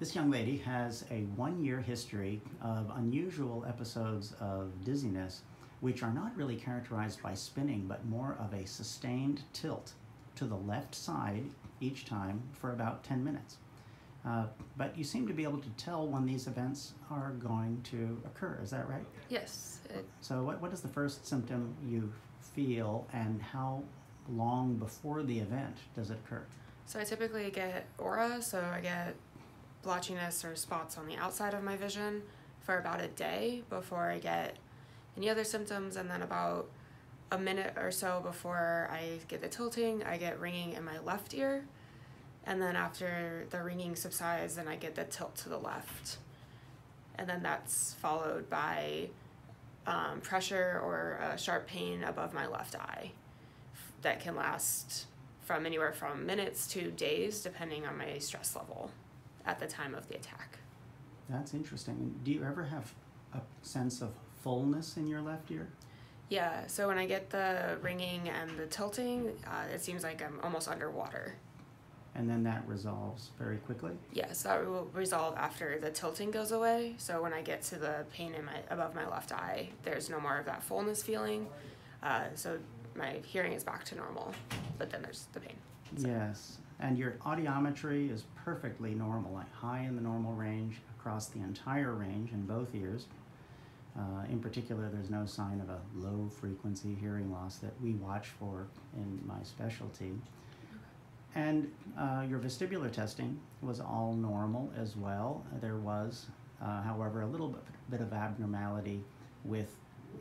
This young lady has a one year history of unusual episodes of dizziness, which are not really characterized by spinning, but more of a sustained tilt to the left side each time for about 10 minutes. Uh, but you seem to be able to tell when these events are going to occur, is that right? Yes. So, what, what is the first symptom you feel, and how long before the event does it occur? so I typically get aura, so I get blotchiness or spots on the outside of my vision for about a day before I get any other symptoms, and then about a minute or so before I get the tilting, I get ringing in my left ear, and then after the ringing subsides, then I get the tilt to the left, and then that's followed by um, pressure or a sharp pain above my left eye that can last from anywhere from minutes to days, depending on my stress level at the time of the attack. That's interesting. Do you ever have a sense of fullness in your left ear? Yeah, so when I get the ringing and the tilting, uh, it seems like I'm almost underwater. And then that resolves very quickly? Yes, that will resolve after the tilting goes away. So when I get to the pain in my above my left eye, there's no more of that fullness feeling. Uh, so my hearing is back to normal, but then there's the pain. So- Yes. And your audiometry is perfectly normal, like high in the normal range across the entire range in both ears. Uh, in particular, there's no sign of a low frequency hearing loss that we watch for in my specialty. And uh, your vestibular testing was all normal as well. There was, uh, however, a little bit, bit of abnormality with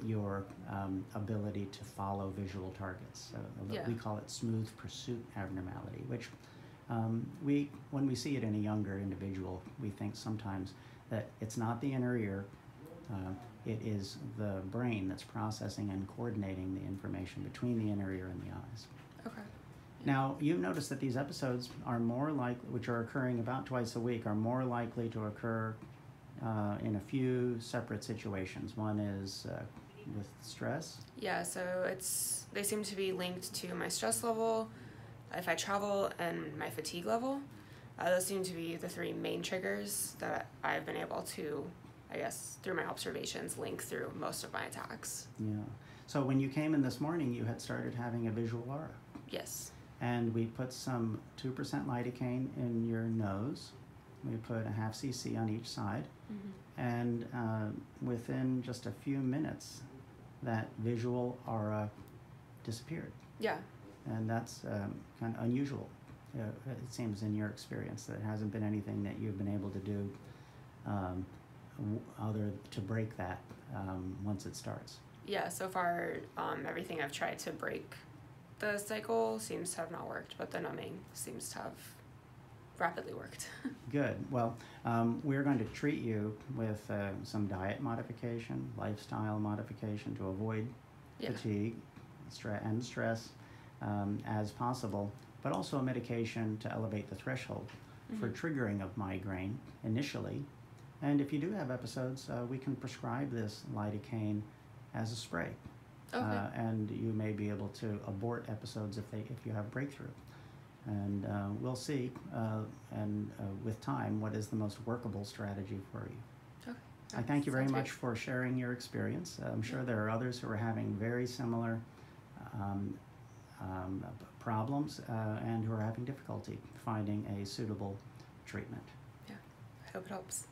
your um, ability to follow visual targets. So Yeah. we call it smooth pursuit abnormality, which um, we, when we see it in a younger individual, we think sometimes that it's not the inner ear, uh, it is the brain that's processing and coordinating the information between the inner ear and the eyes. Okay. Now, you've noticed that these episodes are more like, which are occurring about twice a week, are more likely to occur uh, in a few separate situations. One is uh, with stress. Yeah, so it's they seem to be linked to my stress level, if I travel, and my fatigue level. Uh, those seem to be the three main triggers that I've been able to, I guess, through my observations, link through most of my attacks. Yeah. So when you came in this morning, you had started having a visual aura. Yes. And we put some 2% lidocaine in your nose. We put a half cc on each side. Mm-hmm. And uh, within just a few minutes, that visual aura disappeared. Yeah. And that's um, kind of unusual, uh, it seems, in your experience. That hasn't been anything that you've been able to do um, w- other to break that um, once it starts. Yeah. So far, um, everything I've tried to break the cycle seems to have not worked, but the numbing seems to have rapidly worked. Good. Well, um, we're going to treat you with uh, some diet modification, lifestyle modification to avoid yeah. fatigue stre- and stress um, as possible, but also a medication to elevate the threshold for Mhm. triggering of migraine initially. And if you do have episodes, uh, we can prescribe this lidocaine as a spray. Okay. Uh, and you may be able to abort episodes if they if you have breakthrough. And uh, we'll see, uh, and uh, with time, what is the most workable strategy for you. okay. I thank you very Sounds much great. for sharing your experience. I'm sure Yeah. there are others who are having very similar um, um, problems uh, and who are having difficulty finding a suitable treatment. Yeah, I hope it helps.